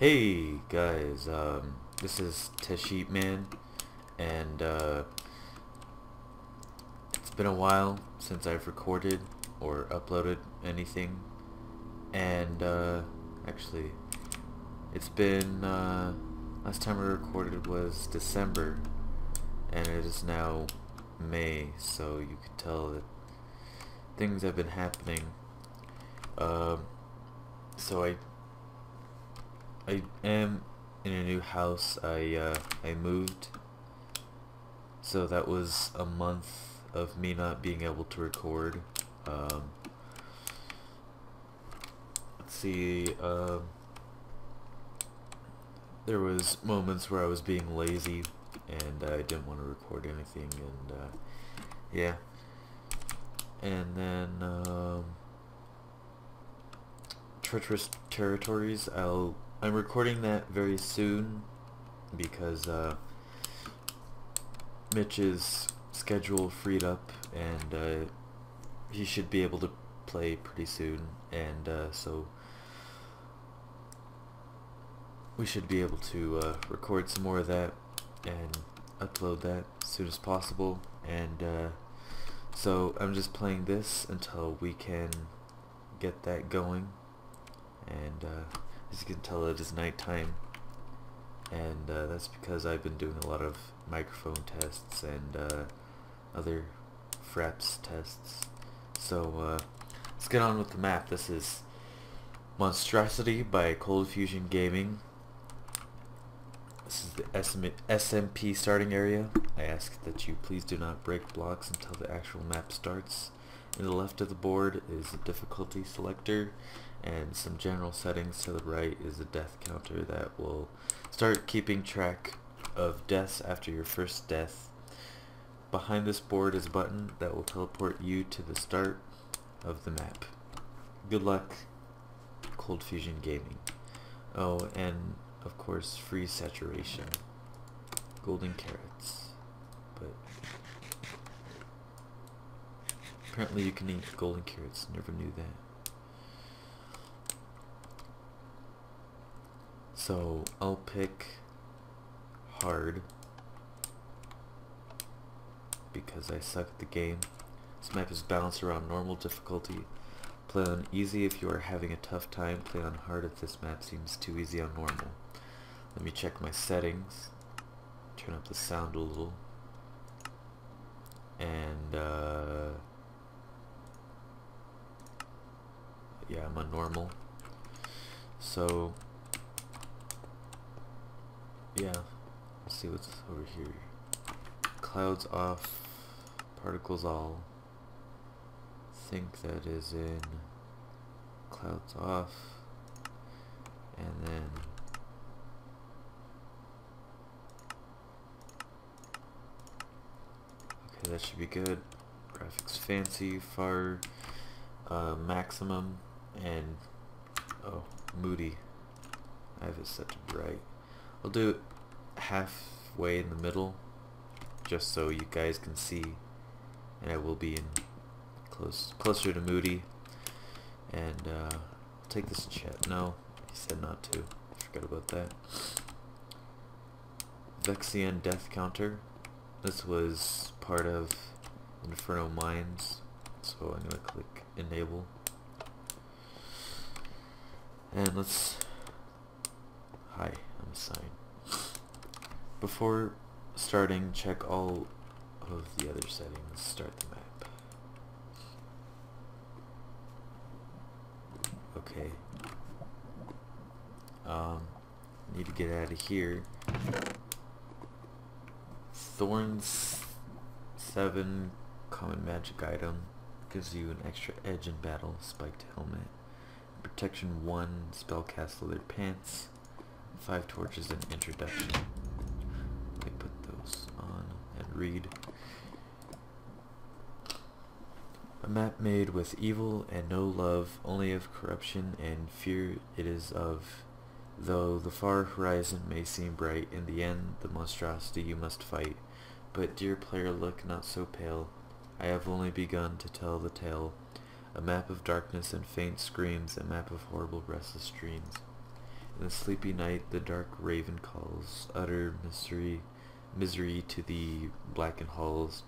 Hey guys, um, this is TehSheepman, and uh, it's been a while since I've recorded or uploaded anything, and uh, actually, it's been uh, last time I recorded was December, and it is now May, so you can tell that things have been happening. Um, so I I am in a new house. I uh, I moved, so that was a month of me not being able to record. Um, let's see. Um, there was moments where I was being lazy and I didn't want to record anything, and uh, yeah. And then um, treacherous territories. I'll I'm recording that very soon because uh, Mitch's schedule freed up and uh, he should be able to play pretty soon and uh, so we should be able to uh, record some more of that and upload that as soon as possible and uh, so I'm just playing this until we can get that going and uh, as you can tell it is nighttime. And uh, that's because I've been doing a lot of microphone tests and uh, other fraps tests. So uh, let's get on with the map. This is Monstrosity by Cold Fusion Gaming. This is the SM SMP starting area. I ask that you please do not break blocks until the actual map starts. In the left of the board is the difficulty selector and some general settings to the right is a death counter that will start keeping track of deaths after your first death. Behind this board is a button that will teleport you to the start of the map. Good luck, Cold Fusion Gaming. Oh, and of course free saturation. Golden carrots. But apparently you can eat golden carrots, never knew that. So I'll pick hard because I suck at the game. This map is balanced around normal difficulty. Play on easy if you are having a tough time. Play on hard if this map seems too easy on normal. Let me check my settings. Turn up the sound a little. And uh, yeah, I'm on normal. So yeah, let's see what's over here. Clouds off, particles all. think that is in clouds off, and then okay, that should be good. Graphics fancy, far, uh, maximum, and oh, moody. I have it set to bright. I'll do halfway in the middle just so you guys can see. And I will be in close closer to Moody. And uh, I'll take this chat. No he said not to. Forgot about that. Vexian death counter. This was part of Inferno Mines so I'm gonna click enable. And let's hi I'm before starting, check all of the other settings. Start the map. Okay. Um, need to get out of here. Thorns 7 common magic item gives you an extra edge in battle. Spiked helmet. Protection 1 spellcast leather pants. 5 torches and introduction Let put those on and read. A map made with evil and no love, only of corruption and fear it is of. Though the far horizon may seem bright, in the end the monstrosity you must fight. But dear player look not so pale, I have only begun to tell the tale. A map of darkness and faint screams, a map of horrible restless dreams. In the sleepy night the dark raven calls, utter misery, misery to the blackened halls.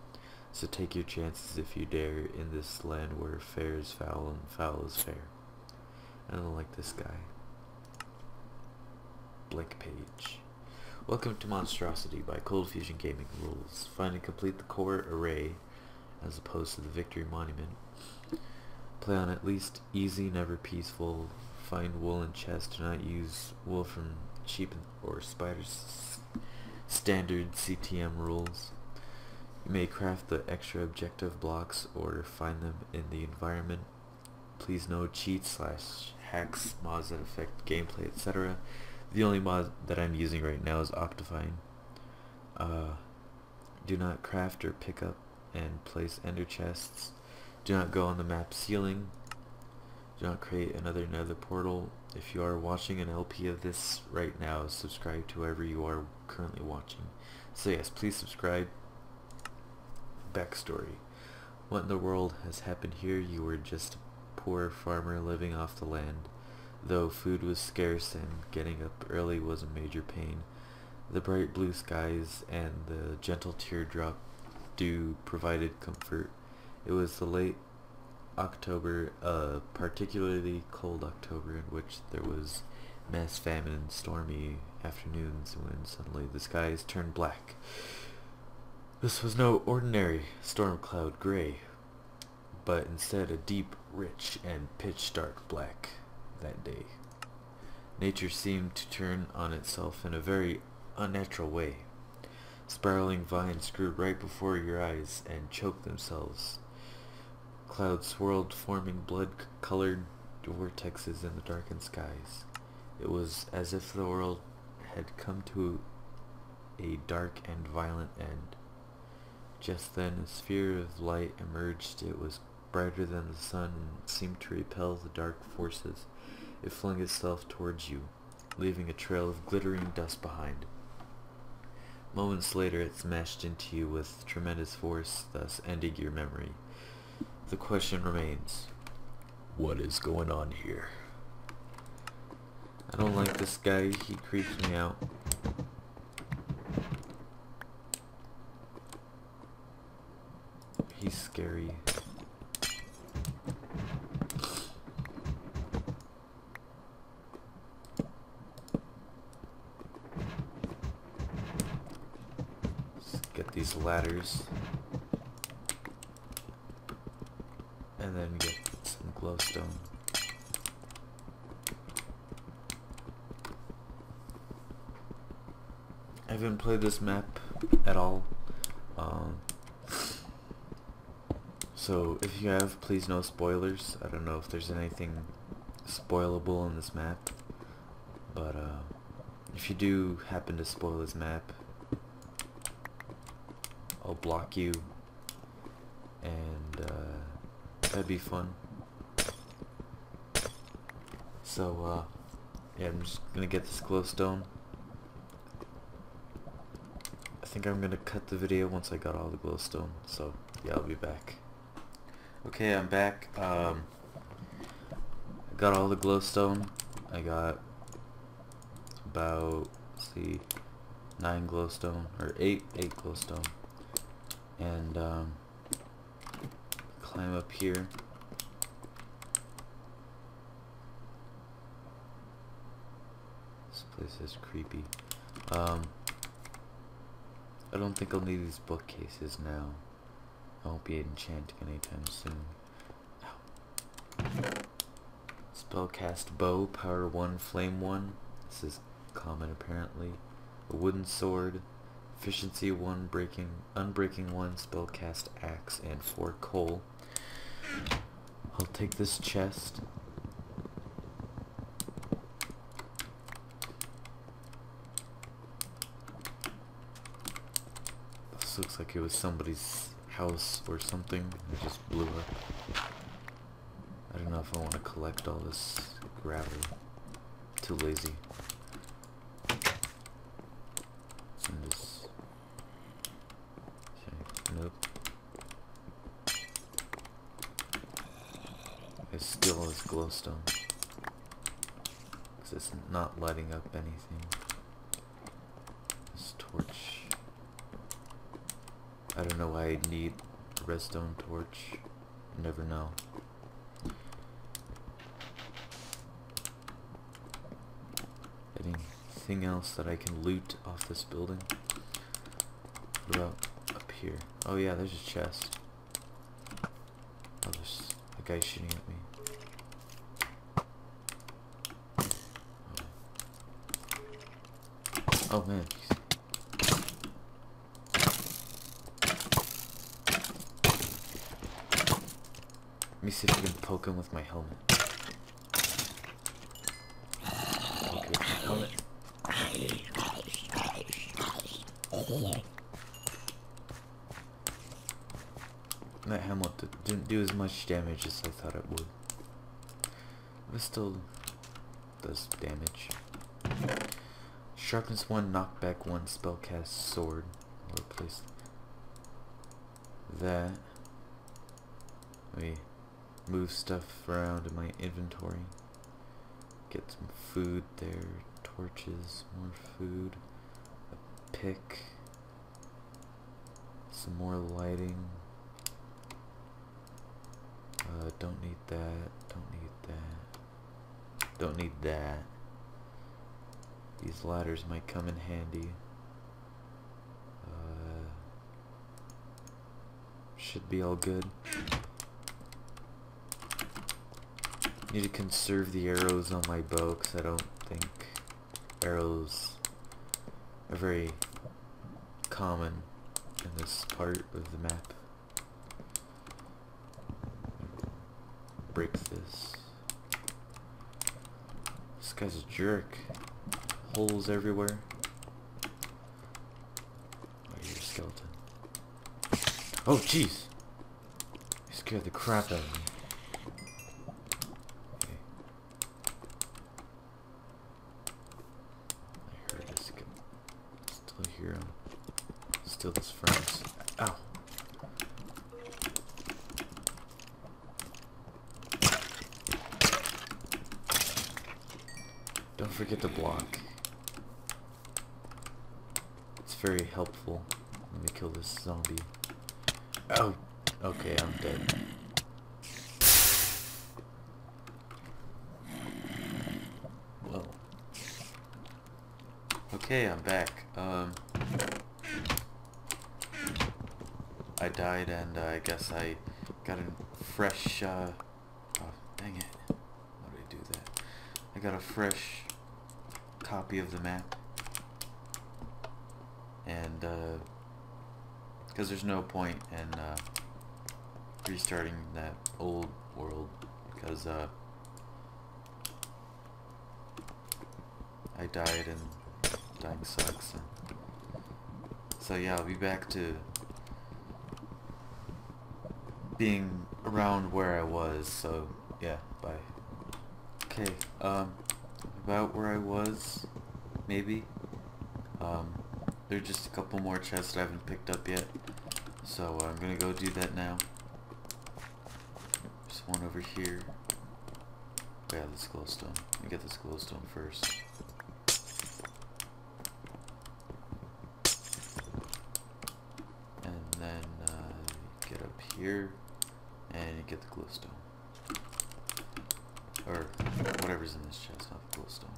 So take your chances if you dare in this land where fair is foul and foul is fair. I don't like this guy. Blank page. Welcome to Monstrosity by Cold Fusion Gaming Rules. Find and complete the core array as opposed to the victory monument. Play on at least easy, never peaceful. Find wool in chest. Do not use wool from sheep or spiders. Standard CTM rules. You may craft the extra objective blocks or find them in the environment. Please no cheats slash hacks, mods that affect gameplay, etc. The only mod that I'm using right now is Optifine. Uh, do not craft or pick up and place ender chests. Do not go on the map ceiling. Do not create another nether portal. If you are watching an LP of this right now, subscribe to whoever you are currently watching. So yes, please subscribe. Backstory. What in the world has happened here? You were just a poor farmer living off the land. Though food was scarce and getting up early was a major pain, the bright blue skies and the gentle teardrop dew provided comfort. It was the late October, a particularly cold October in which there was mass famine and stormy afternoons when suddenly the skies turned black. This was no ordinary storm cloud gray, but instead a deep, rich, and pitch dark black that day. Nature seemed to turn on itself in a very unnatural way. Spiraling vines grew right before your eyes and choked themselves. Clouds swirled, forming blood-colored vortexes in the darkened skies. It was as if the world had come to a dark and violent end. Just then a sphere of light emerged. It was brighter than the sun and seemed to repel the dark forces it flung itself towards you, leaving a trail of glittering dust behind. Moments later it smashed into you with tremendous force, thus ending your memory. The question remains, what is going on here? I don't like this guy, he creeps me out. He's scary. Get these ladders. And then get some glowstone. I haven't played this map at all. Um, so if you have, please no spoilers. I don't know if there's anything spoilable in this map. But uh, if you do happen to spoil this map, I'll block you and uh, that'd be fun. So uh, yeah I'm just gonna get this glowstone. I think I'm gonna cut the video once I got all the glowstone so yeah I'll be back. Okay I'm back um, I got all the glowstone. I got about see nine glowstone or eight eight glowstone. And um, climb up here. This place is creepy. Um, I don't think I'll need these bookcases now. I won't be enchanting anytime soon. Ow. Spellcast bow, power 1, flame 1 this is common apparently. A wooden sword. Efficiency 1, breaking, unbreaking 1, spellcast axe, and 4 coal. I'll take this chest. This looks like it was somebody's house or something. It just blew up. I don't know if I want to collect all this gravel. Too lazy. Nope. I steal his glowstone. Cause because it's not lighting up anything. This torch. I don't know why I need a redstone torch. Never know. Anything else that I can loot off this building? What about up here? Oh yeah, there's a chest. Oh, there's a guy shooting at me. Oh man. Let me see if I can poke him with my helmet. With helmet. That helmet didn't do as much damage as I thought it would. But it still does damage. Sharpness 1, knockback 1, spellcast sword. I'll replace that. Me move stuff around in my inventory. Get some food there, torches, more food, a pick, some more lighting. Uh, don't need that, don't need that, don't need that. These ladders might come in handy. Uh, should be all good. Need to conserve the arrows on my bow because I don't think arrows are very common in this part of the map. Break this. This guy's a jerk. Holes everywhere. Oh, a skeleton. Oh, jeez! You scared the crap out of me. Okay. I heard this. Still hear him. Still his friends. Ow! Don't forget to block. It's very helpful. Let me kill this zombie. Oh! Okay, I'm dead. Well. Okay, I'm back. Um... I died and uh, I guess I got a fresh, uh... Oh, dang it. Why did I do that? I got a fresh copy of the map. And, uh... Because there's no point in, uh... Restarting that old world. Because, uh... I died and dying sucks. And so yeah, I'll be back to being around where I was, so yeah, bye. Okay, um, about where I was, maybe. Um, there's just a couple more chests that I haven't picked up yet, so I'm gonna go do that now. There's one over here. Oh, yeah, this glowstone. Let me get this glowstone first. And then, uh, get up here and get the glowstone. Or whatever's in this chest, not the glowstone.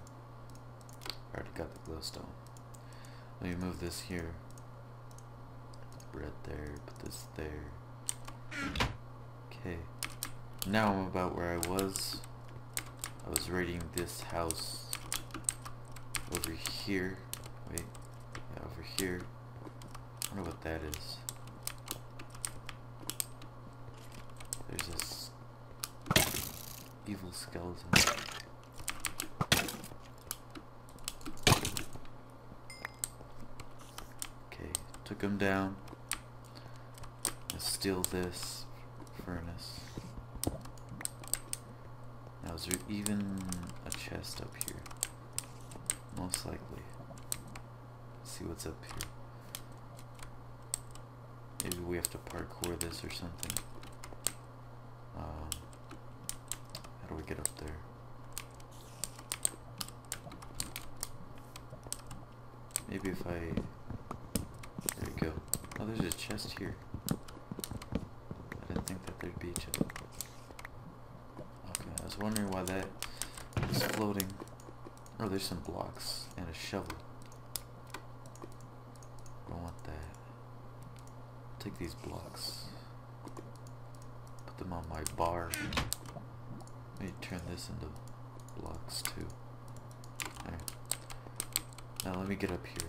I already got the glowstone. Let me move this here. Bread there, put this there. Okay. Now I'm about where I was. I was raiding this house over here. Wait. Yeah, over here. I wonder what that is. There's this evil skeleton. Okay, took him down. Let's steal this furnace. Now is there even a chest up here? Most likely. Let's see what's up here. Maybe we have to parkour this or something. Um, how do we get up there? Maybe if I... Oh, there's a chest here. I didn't think that there'd be a chest. Okay, I was wondering why that was floating. Oh, there's some blocks and a shovel. Don't want that. Take these blocks. Put them on my bar. Maybe turn this into blocks too. Alright. Now let me get up here.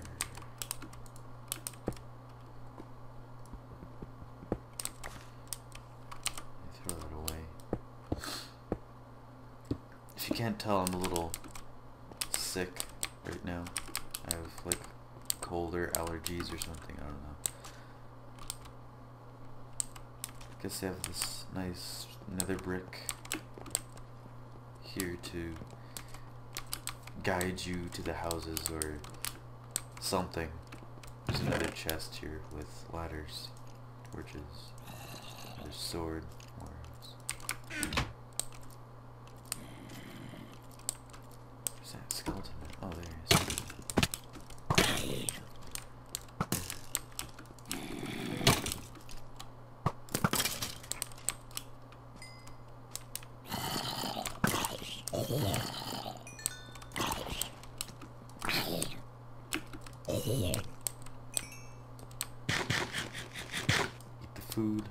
Throw that away. If you can't tell, I'm a little sick right now. I have like cold or allergies or something, I don't know. I guess they have this nice nether brick here to guide you to the houses or something. There's another chest here with ladders, torches, there's sword, more arrows. Where's that skeleton? Oh, there he is. Eat the food.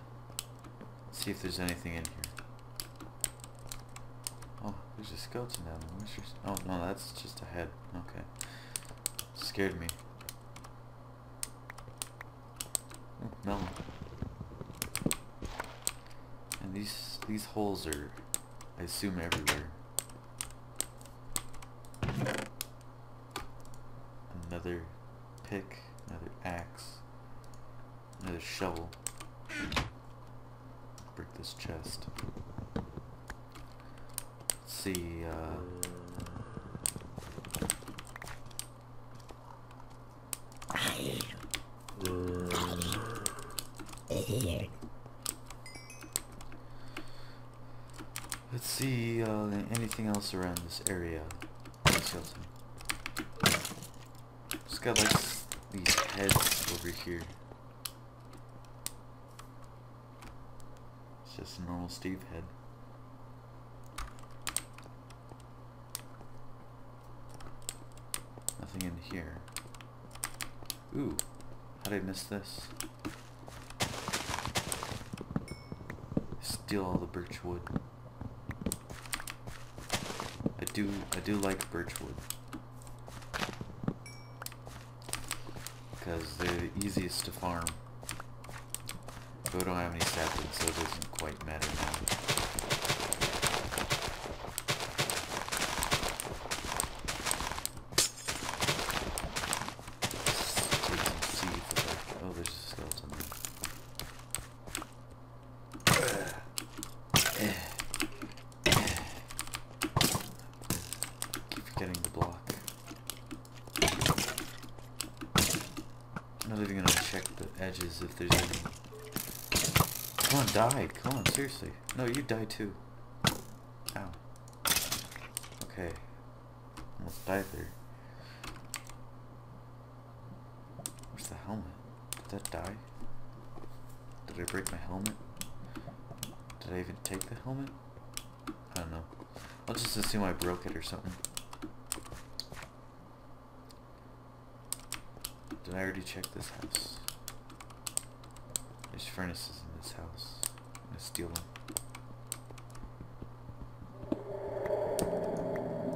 See if there's anything in here. Oh, there's a skeleton down there. Your... Oh, no, that's just a head. Okay. Scared me. Oh, melon. And these these holes are, I assume, everywhere. Another pick, another axe, another shovel. Break this chest. Let's see, uh... Let's see, uh, anything else around this area. Skeleton. Just got like these heads over here. It's just a normal Steve head. Nothing in here. Ooh, how did I miss this? Steal all the birch wood. Do I do like birchwood. Because they're the easiest to farm. But I don't have any saplings, so it doesn't quite matter now. Let's take some seeds if I- Oh, there's a skeleton Keep forgetting the block. I'm not even gonna check the edges if there's any. Come on, die. Come on, seriously. No, you die too. Ow. Okay. Almost died there. Where's the helmet? Did that die? Did I break my helmet? Did I even take the helmet? I don't know. I'll just assume I broke it or something. Did I already check this house? Furnaces in this house. I'm gonna steal them.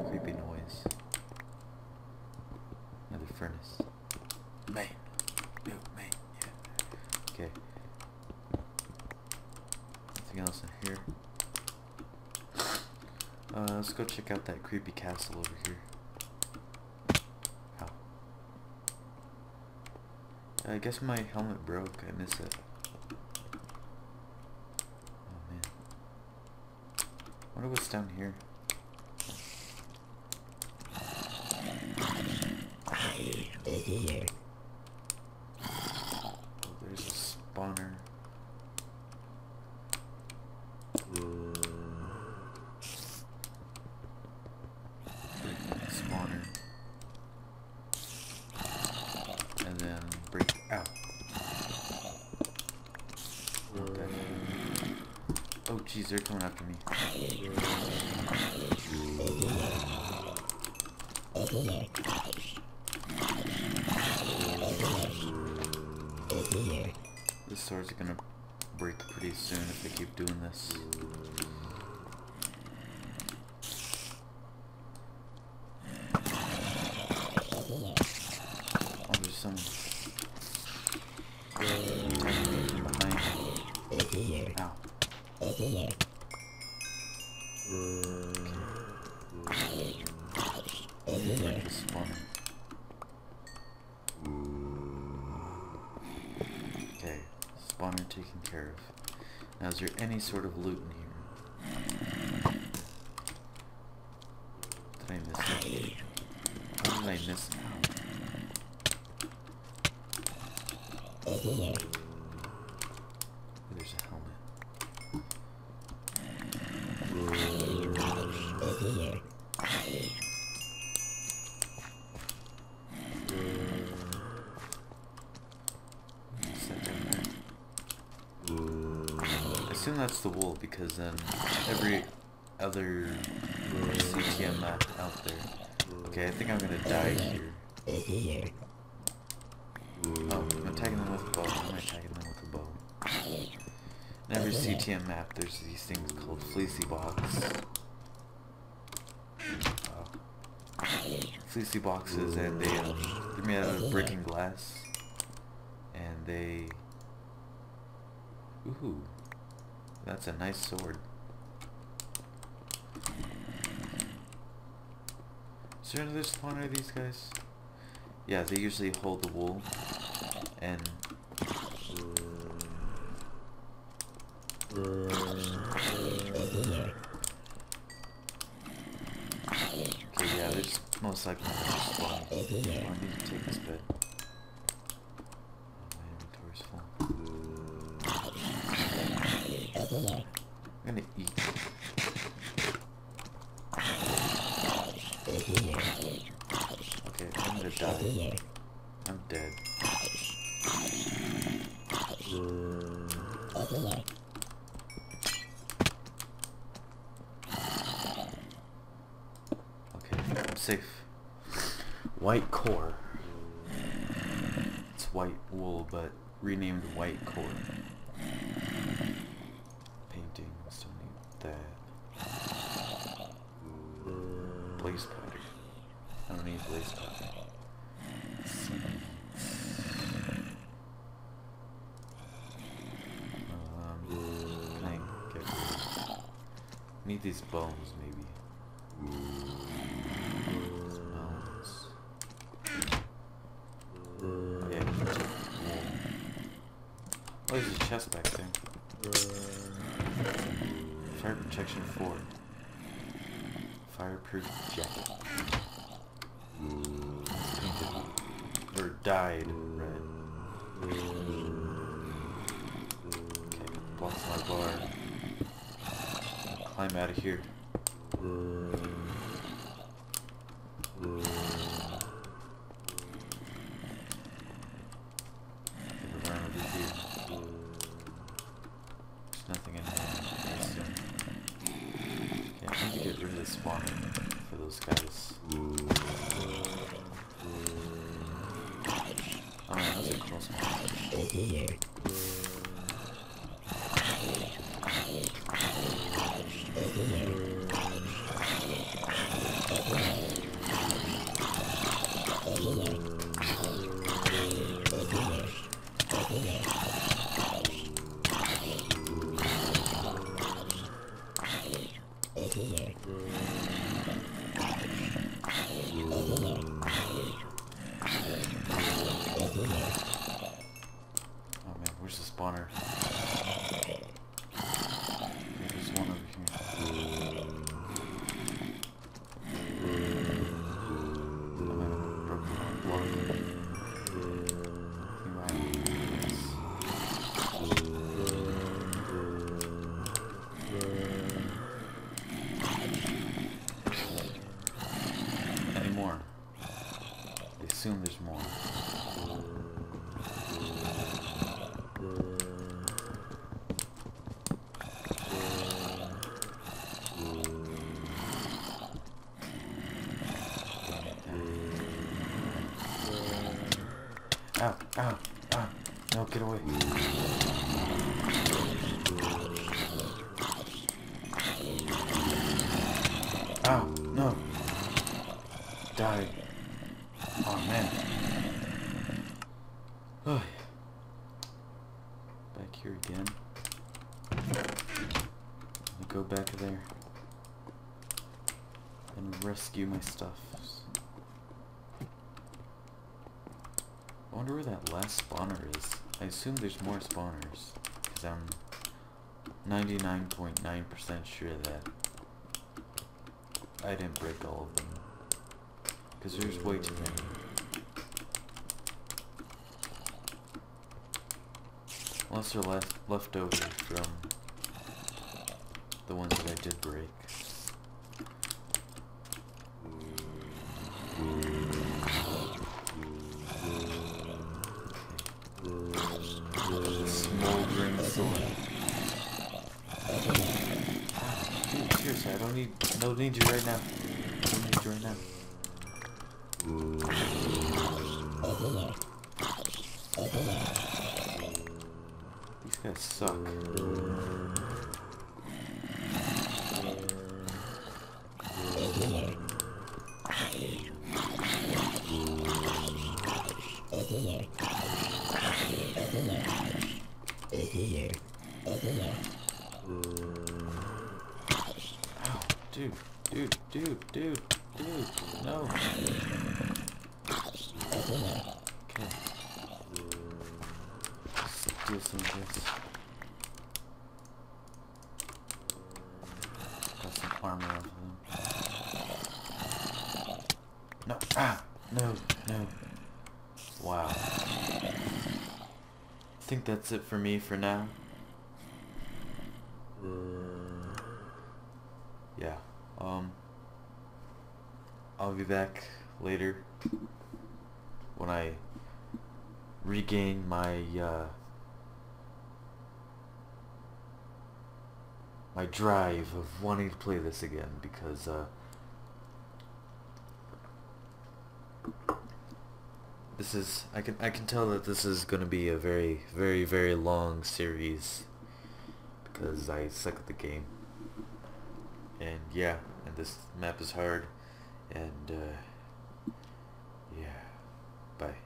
Creepy noise. Another furnace. Man. No, man. Yeah. Okay. Nothing else in here. Uh, let's go check out that creepy castle over here. I guess my helmet broke. I miss it. Oh man. What's down here. Oh, there's a spawner. Spawner. Ow. Oh jeez, they're coming after me. This sword's gonna break pretty soon if they keep doing this. Oh, there's some behind. Ow. Like the spawner. Okay, spawner taken care of. Now, is there any sort of loot in here? Did I miss it? How did I miss it? There's a helmet. Set down there. I assume that's the wool because then every other CTM map out there. Okay, I think I'm gonna die here. Oh, I'm attacking them with a bow. I'm attacking them with a bow. In every CTM map, there's these things called fleecy box. Wow. Fleecy boxes, and they um, they're made out of brick and glass, and they. Ooh, that's a nice sword. Is there another spawner of these guys? Yeah, they usually hold the wool, and uh, Okay, yeah, there's most likely another spawn. I need to take this bed. White wool, but renamed white core. Painting, still need that. Blaze powder. I don't need blaze powder. Um, I Need these bones, maybe. Bones. Oh, yeah, I can take wool. Oh, there's a chest back there. Fire protection 4. Fireproof jacket. Painted. Or dyed red. Okay, blocks my bar. Climb out of here. Spawner? There's one over here. Oh man, I broke the wrong block. He might- yes. Any more? I assume there's more. Ow, ow, ow. No, get away. Ow, no. Die. Oh, man. Oh, yeah. Back here again. Go back there. And rescue my stuff. I wonder where that last spawner is. I assume there's more spawners. Because I'm 99.9% .9 sure that I didn't break all of them. Because there's way too many. Unless they're left, left over from the ones that I did break. Smoldering sword. Dude, seriously, I don't need, don't need you right now. I don't need you right now. These guys suck. Armor off of. No, ah, no, no. Wow. I think that's it for me for now. Yeah, um, I'll be back later when I regain my, uh, my drive of wanting to play this again because, uh, this is, I can, I can tell that this is going to be a very, very, very long series because I suck at the game. And yeah, and this map is hard, and uh, yeah, bye.